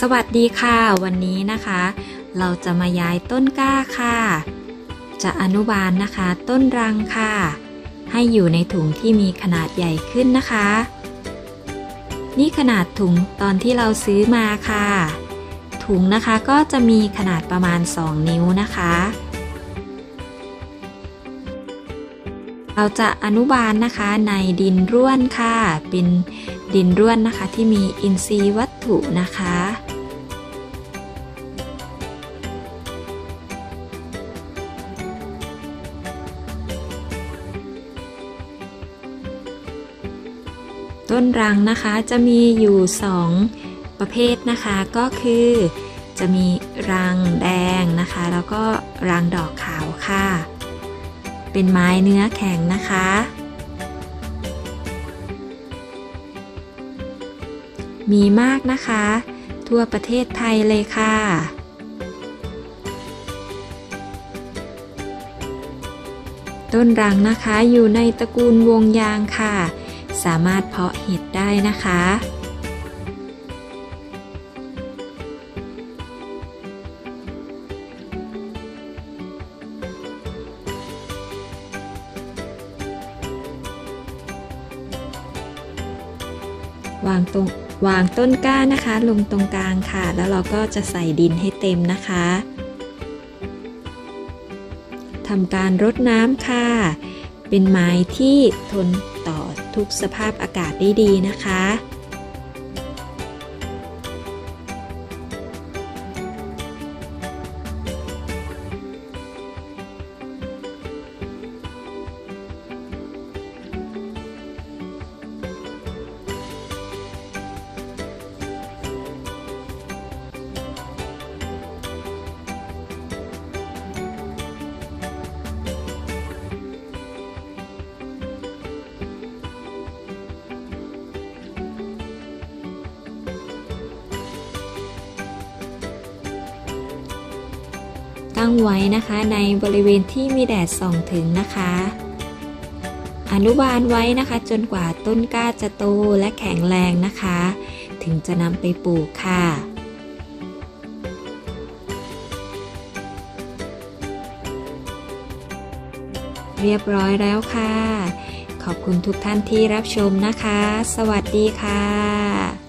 สวัสดีค่ะ วันนี้นะคะ เราจะมาย้ายต้นกล้าค่ะ จะอนุบาลนะคะ ต้นรังค่ะ ให้อยู่ในถุงที่มีขนาดใหญ่ขึ้นนะคะ นี่ขนาดถุงตอนที่เราซื้อมาค่ะ ถุงนะคะก็จะมีขนาดประมาณ 2 นิ้วนะคะ เราจะอนุบาลนะคะในดินร่วนค่ะ เป็นดินร่วนนะคะที่มีอินทรีย์วัตถุนะคะ ต้นรังนะคะจะมีอยู่ 2 ประเภทนะคะก็คือจะมีรังแดงนะคะ แล้วก็รังดอกขาวค่ะ เป็นไม้เนื้อแข็งนะคะ มีมากนะคะ ทั่วประเทศไทยเลยค่ะ ต้นรังนะคะอยู่ในตระกูลวงยางค่ะ สามารถเพาะเห็ดได้นะคะ วางตรงวางต้นกล้านะคะ ลงตรงกลางค่ะ แล้วเราก็จะใส่ดินให้เต็มนะคะทำการรดน้ำค่ะ เป็นไม้ที่ทนต่อทุกสภาพอากาศได้ดีนะคะ ตั้งไว้นะคะในบริเวณที่มีแดดส่องถึงนะคะ อนุบาลไว้นะคะ จนกว่าต้นกล้าจะโตและแข็งแรงนะคะ ถึงจะนำไปปลูกค่ะเรียบร้อยแล้วค่ะ ขอบคุณทุกท่านที่รับชมนะคะ สวัสดีค่ะ